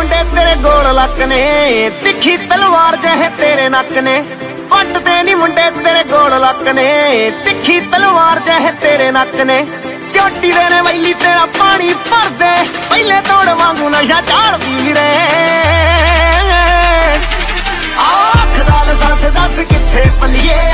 ਮੁੰਡੇ ਤੇਰੇ ਗੋਲ ਲੱਕ ਨੇ। ਤਿੱਖੀ ਤਲਵਾਰ ਜਹੇ ਤੇਰੇ ਨੱਕ ਨੇ। ਵੱਟਦੇ ਨਹੀਂ ਮੁੰਡੇ ਤੇਰੇ ਗੋਲ ਲੱਕ ਨੇ। ਤਿੱਖੀ ਤਲਵਾਰ ਜਹੇ ਤੇਰੇ ਨੱਕ ਨੇ। ਚੋਟੀ ਦੇ ਨੇ ਵੈਲੀ ਤੇਰਾ ਪਾਣੀ ਭਰਦੇ। ਪਹਿਲੇ ਤੋੜ ਵਾਂਗੂ ਨਸ਼ਾ ਚਾਲ ਵੀਰੇ ਆਖ ਦਾ ਲਸਾਂ ਸੇ ਦੱਸ ਕਿੱਥੇ ਪਲੀਏ।